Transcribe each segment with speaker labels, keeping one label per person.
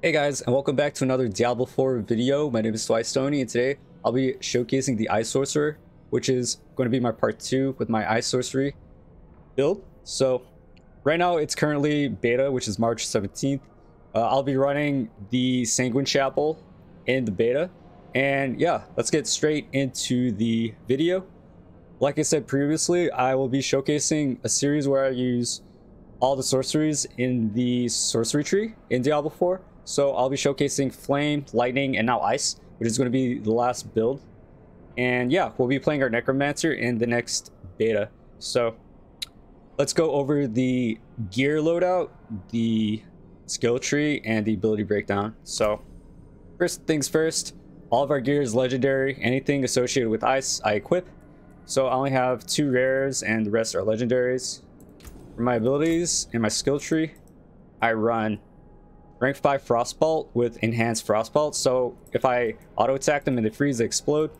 Speaker 1: Hey guys, and welcome back to another Diablo 4 video. My name is Twise Tony, and today I'll be showcasing the Ice Sorcerer, which is going to be my part 2 with my Ice Sorcery build. So, right now it's currently beta, which is March 17th. Uh, I'll be running the Sanguine Chapel in the beta. And yeah, let's get straight into the video. Like I said previously, I will be showcasing a series where I use all the sorceries in the sorcery tree in Diablo 4. So I'll be showcasing Flame, Lightning, and now Ice, which is going to be the last build. And yeah, we'll be playing our Necromancer in the next beta. So let's go over the gear loadout, the skill tree, and the ability breakdown. So first things first, all of our gear is legendary. Anything associated with Ice, I equip. So I only have two rares and the rest are legendaries. For my abilities and my skill tree, I run rank 5 Frostbolt with enhanced Frostbolt. So if I auto attack them and they freeze, they explode.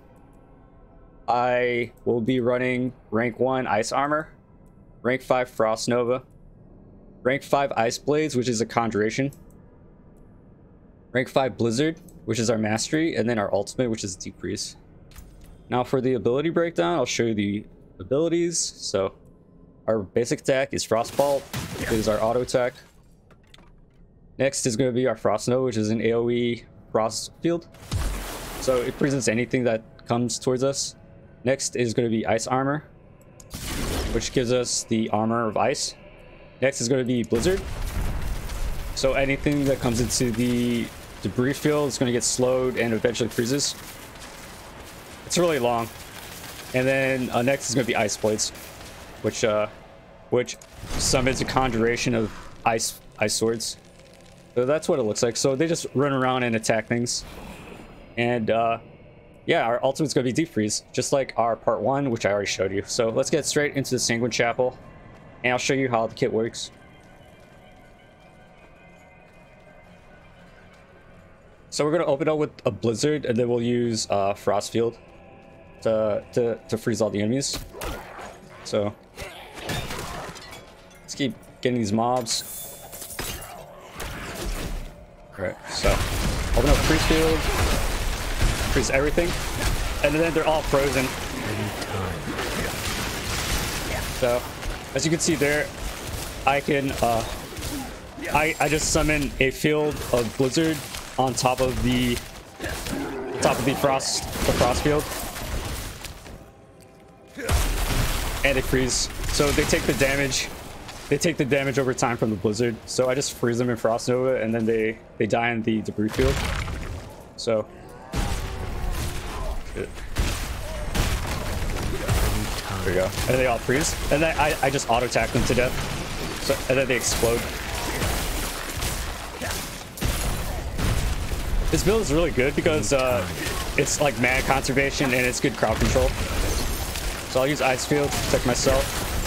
Speaker 1: I will be running rank 1 Ice Armor, rank 5 Frost Nova, rank 5 Ice Blades, which is a conjuration, rank 5 Blizzard, which is our mastery, and then our ultimate, which is Deep Freeze. Now for the ability breakdown, I'll show you the abilities. So our basic attack is Frostbolt. It is our auto attack. Next is going to be our Frost Nova, which is an AoE frost field. So it presents anything that comes towards us. Next is going to be Ice Armor, which gives us the armor of ice. Next is going to be Blizzard. So anything that comes into the debris field is going to get slowed and eventually freezes. It's really long. And then uh, next is going to be Ice Blades, which uh, which summons a conjuration of ice ice swords. So that's what it looks like. So they just run around and attack things. And uh, yeah, our ultimate's going to be Deep Freeze, just like our part one, which I already showed you. So let's get straight into the Sanguine Chapel, and I'll show you how the kit works. So we're going to open up with a Blizzard, and then we'll use uh, Frost Field to, to, to freeze all the enemies. So, let's keep getting these mobs. Alright, so, open up freeze field, freeze everything, and then they're all frozen. So, as you can see there, I can, uh, I, I just summon a field of Blizzard on top of the top of the frost the frost field and they freeze. So they take the damage. They take the damage over time from the blizzard. So I just freeze them in Frost Nova, and then they they die in the debris field. So. There we go. And they all freeze. And then I, I just auto attack them to death. So, and then they explode. This build is really good because uh, it's like mana conservation and it's good crowd control. So I'll use Ice Field to protect myself.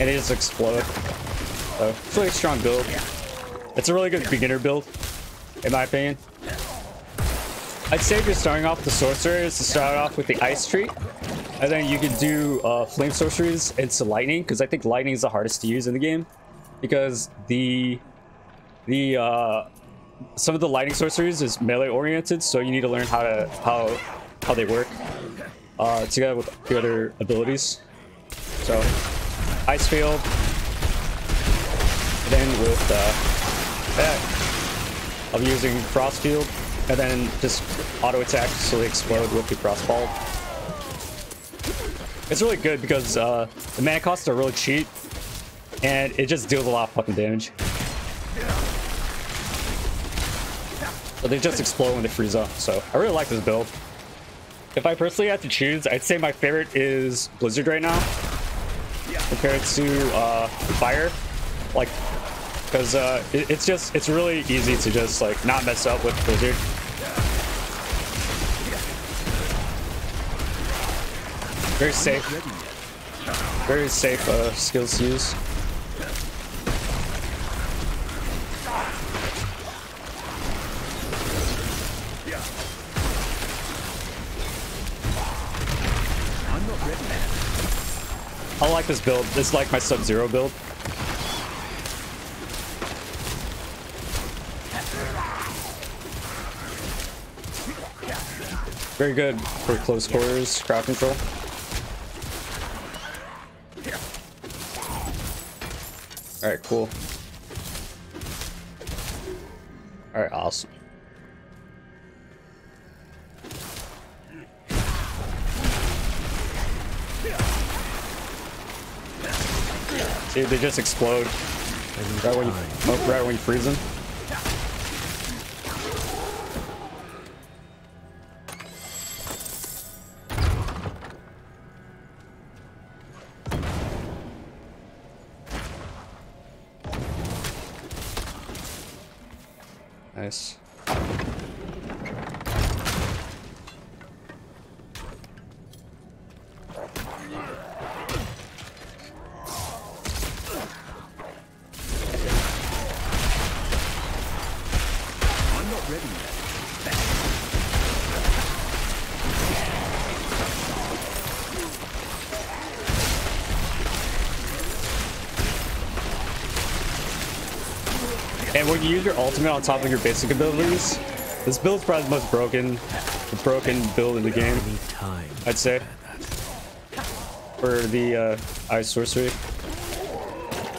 Speaker 1: And they just explode. So it's really a strong build. It's a really good beginner build, in my opinion. I'd say if you're starting off the sorcerers to start off with the ice tree. And then you can do uh, flame sorceries into lightning, because I think lightning is the hardest to use in the game. Because the the uh, some of the lightning sorceries is melee oriented, so you need to learn how to how how they work uh, together with the other abilities. So, Ice Field, and then with uh, that, be using Frost Field, and then just auto attack so they explode with the Frostbolt. It's really good because uh, the mana costs are really cheap, and it just deals a lot of fucking damage. They just explode when they freeze up, so I really like this build. If I personally had to choose, I'd say my favorite is Blizzard right now. Compared to uh, Fire. Like, because uh, it, it's just, it's really easy to just like not mess up with Blizzard. Very safe. Very safe uh, skills to use. this build. It's like my Sub-Zero build. Very good for close quarters, crowd control. Alright, cool. Alright, awesome. They just explode. Right when you, oh, right when you freeze them. And when you use your ultimate on top of your basic abilities, this build's probably the most broken, the broken build in the game, I'd say. For the uh, ice sorcery.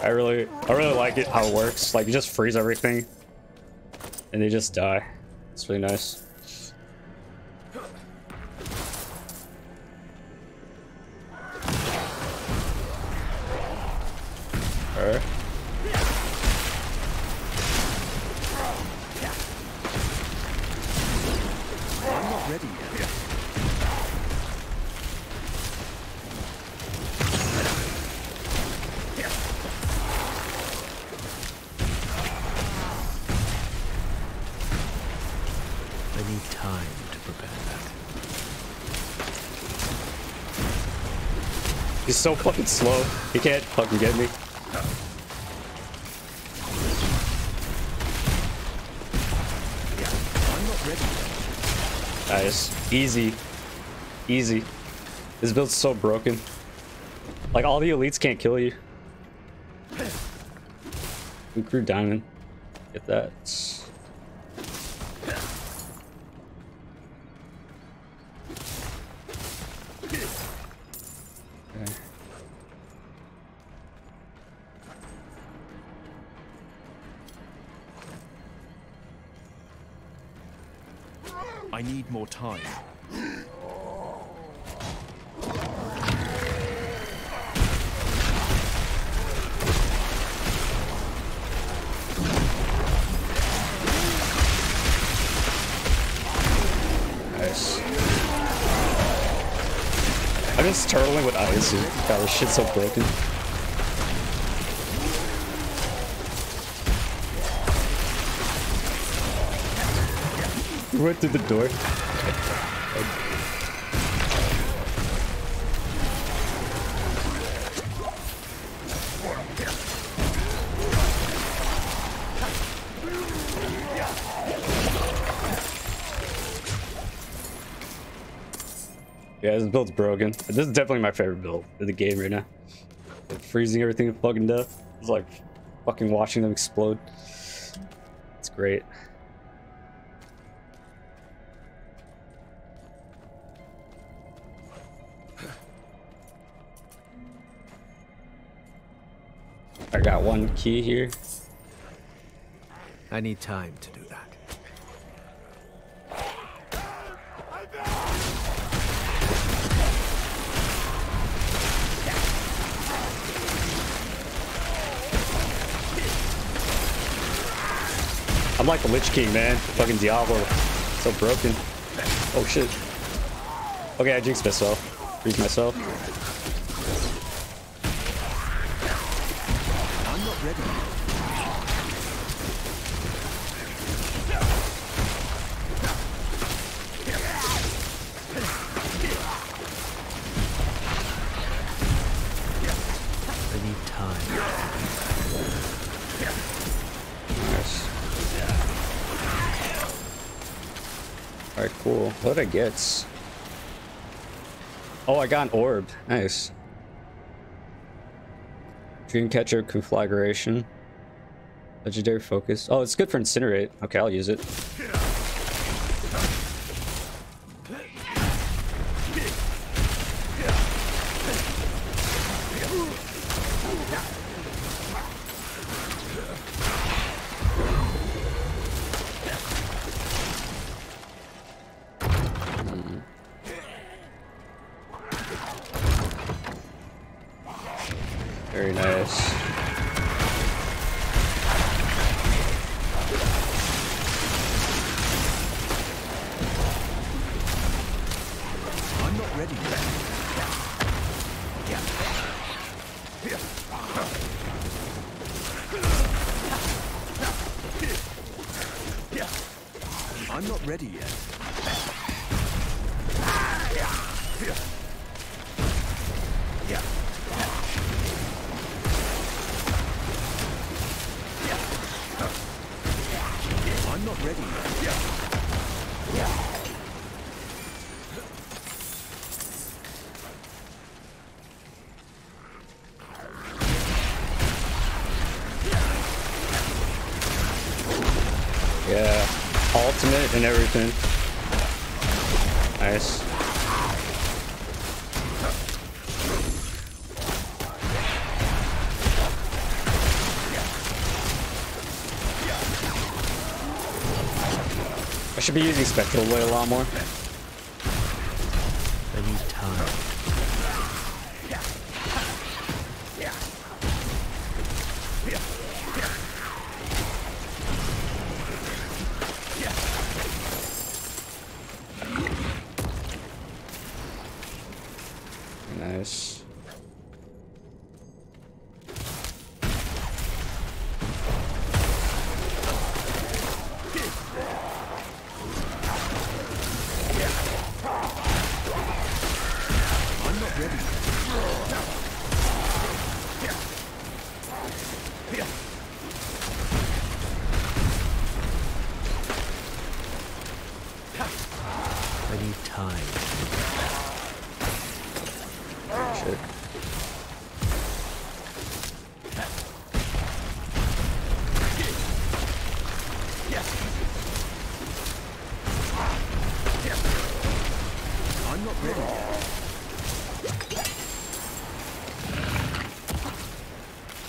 Speaker 1: I really, I really like it how it works. Like you just freeze everything, and they just die. It's really nice. Alright. So fucking slow. He can't fucking get me. Nice. Easy. Easy. This build's so broken. Like, all the elites can't kill you. We grew diamond. Get that.
Speaker 2: Time.
Speaker 1: Nice. I'm just turtling with dude. God, this shit's so broken. Went through the door. Yeah, this build's broken. This is definitely my favorite build in the game right now. Like, freezing everything to fucking death. It's like fucking watching them explode. It's great. One key here.
Speaker 2: I need time to do that.
Speaker 1: I'm like the Lich King, man. Fucking Diablo. So broken. Oh shit. Okay, I jinxed myself. Freeze myself.
Speaker 2: Ready.
Speaker 1: Alright, cool. What did I get? Oh, I got an orb. Nice. Dreamcatcher conflagration. Legendary focus. Oh, it's good for incinerate. Okay, I'll use it.
Speaker 2: Ready yet.
Speaker 1: And everything. Nice. I should be using Spectral Blade a lot more.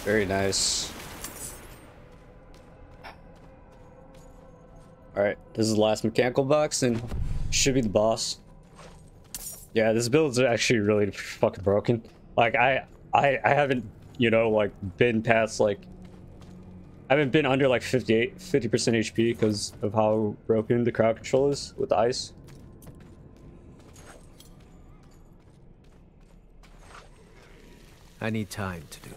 Speaker 1: Very nice. Alright, this is the last mechanical box and should be the boss. Yeah, this build's actually really fucking broken. Like I I I haven't, you know, like been past like I haven't been under like 58 50% HP because of how broken the crowd control is with the ice.
Speaker 2: I need time to do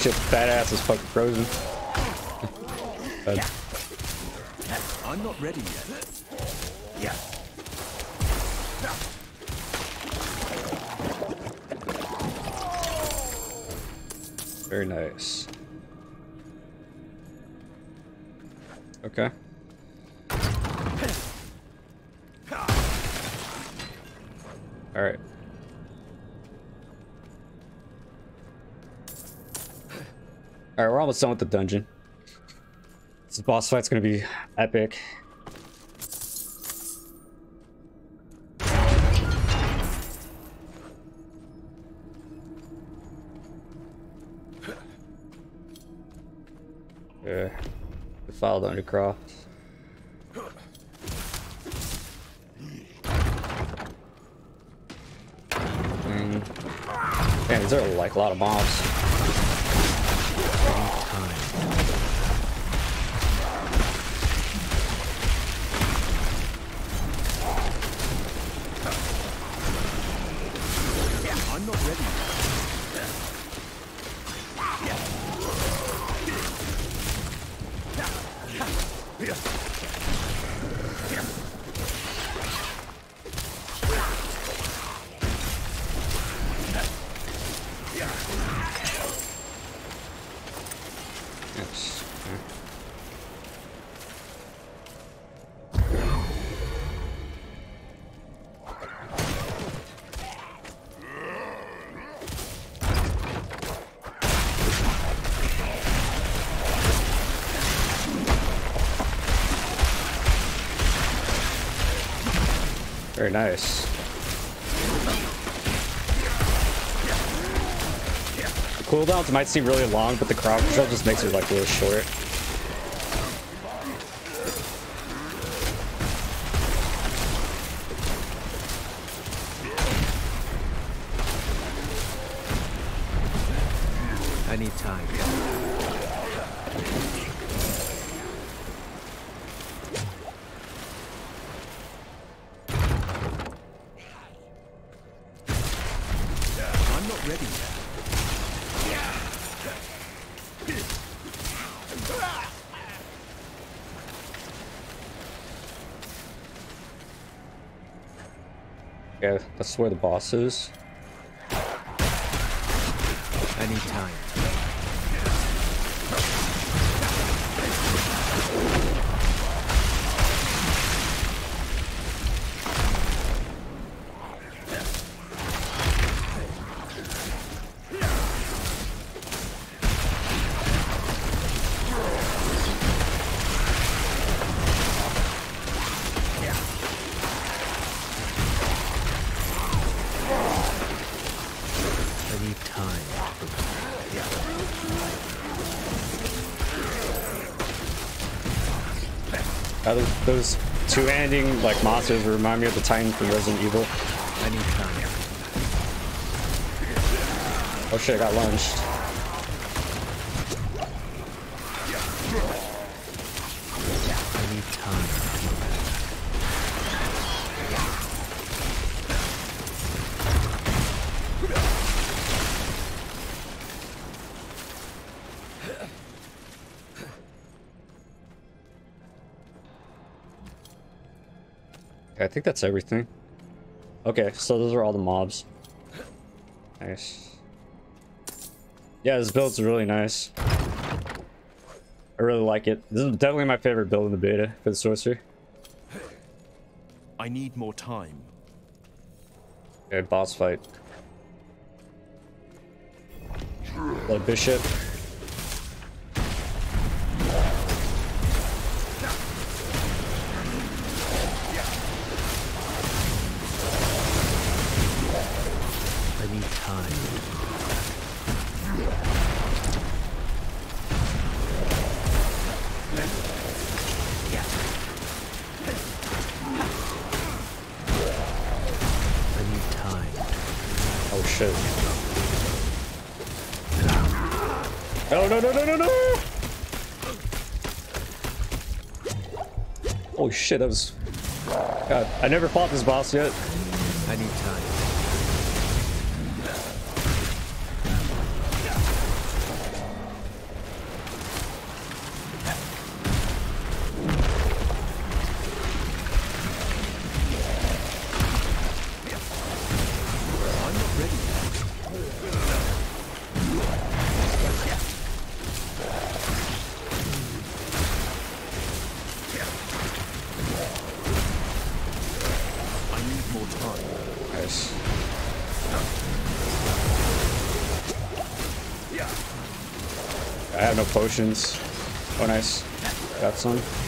Speaker 1: Holy shit, badass is fucking frozen.
Speaker 2: I'm not ready yet.
Speaker 1: Very nice. Okay. All right. All right, we're almost done with the dungeon. This boss fight's gonna be epic. Yeah. We filed Undercroft. Mm. Man, these are like a lot of mobs. Very nice. The cooldowns might seem really long, but the crowd control just makes it like really short. That's where the boss is. Uh, those, those two-handing like monsters remind me of the Titan from Resident Evil.
Speaker 2: I need time.
Speaker 1: Oh shit, I got lunged. Okay, I think that's everything. Okay, so those are all the mobs. Nice. Yeah, this build's really nice. I really like it. This is definitely my favorite build in the beta for the sorcerer.
Speaker 3: I need more time.
Speaker 1: Okay, boss fight. Blood Bishop. No, no, no, no, no! Holy shit, that was... God, I never fought this boss yet. No potions. Oh, nice. Got some.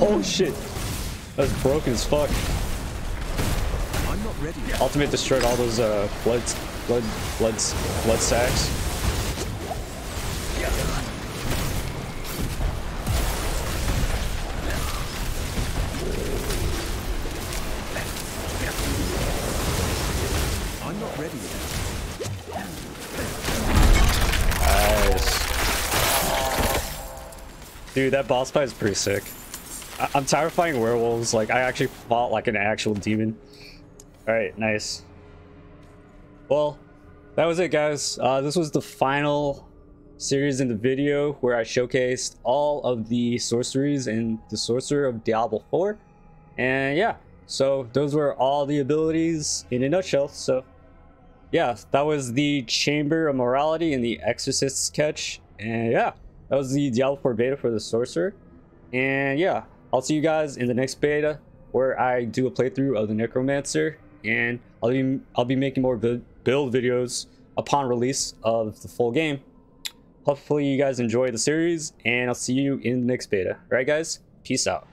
Speaker 1: Oh shit. That's broken as fuck.
Speaker 2: I'm not ready yet.
Speaker 1: Ultimate destroyed all those uh blood blood blood blood sacks.
Speaker 2: I'm not ready yet.
Speaker 1: Nice. Dude, that boss fight is pretty sick. I'm of werewolves. Like, I actually fought like an actual demon. Alright, nice. Well, that was it, guys. Uh, this was the final series in the video where I showcased all of the sorceries in the Sorcerer of Diablo 4. And yeah, so those were all the abilities in a nutshell. So yeah, that was the Chamber of Morality and the Exorcist's Catch. And yeah, that was the Diablo 4 beta for the Sorcerer. And yeah, I'll see you guys in the next beta where I do a playthrough of the Necromancer. And I'll be, I'll be making more build videos upon release of the full game. Hopefully you guys enjoy the series and I'll see you in the next beta. Alright guys, peace out.